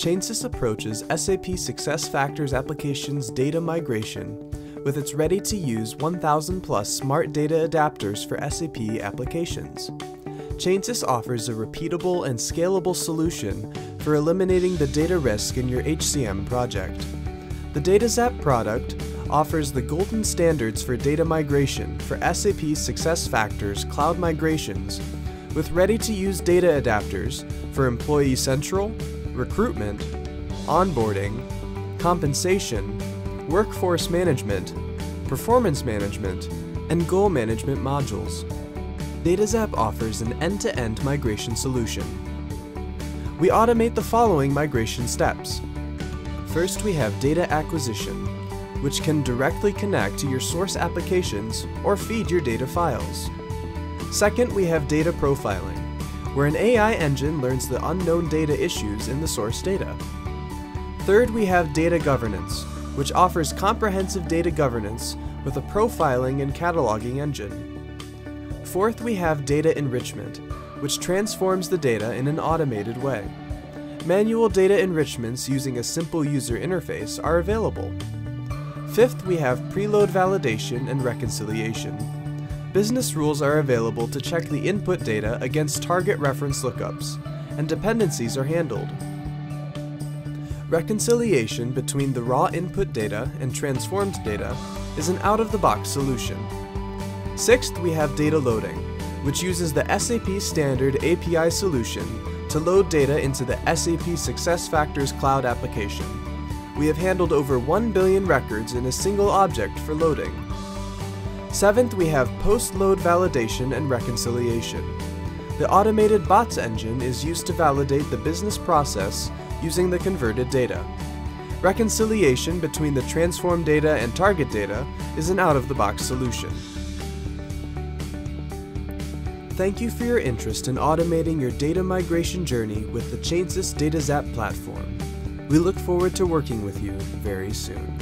Chainsys approaches SAP SuccessFactors applications data migration with its ready-to-use 1000 plus smart data adapters for SAP applications. Chainsys offers a repeatable and scalable solution for eliminating the data risk in your HCM project. The DataZap product offers the golden standards for data migration for SAP SuccessFactors cloud migrations with ready-to-use data adapters for Employee Central, recruitment, onboarding, compensation, workforce management, performance management, and goal management modules. DataZap offers an end-to-end migration solution. We automate the following migration steps. First, we have data acquisition, which can directly connect to your source applications or feed your data files. Second, we have data profiling, where an AI engine learns the unknown data issues in the source data. Third, we have data governance, which offers comprehensive data governance with a profiling and cataloging engine. Fourth, we have data enrichment, which transforms the data in an automated way. Manual data enrichments using a simple user interface are available. Fifth, we have preload validation and reconciliation. Business rules are available to check the input data against target reference lookups, and dependencies are handled. Reconciliation between the raw input data and transformed data is an out-of-the-box solution. Sixth, we have data loading, which uses the SAP standard API solution to load data into the SAP SuccessFactors cloud application. We have handled over 1 billion records in a single object for loading. Seventh, we have post-load validation and reconciliation. The automated bots engine is used to validate the business process using the converted data. Reconciliation between the transformed data and target data is an out-of-the-box solution. Thank you for your interest in automating your data migration journey with the Chainsys DataZap platform. We look forward to working with you very soon.